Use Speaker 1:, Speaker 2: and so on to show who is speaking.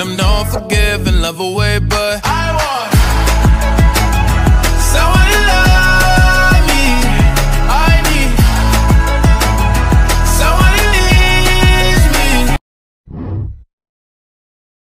Speaker 1: them don't forgive and love away, but I want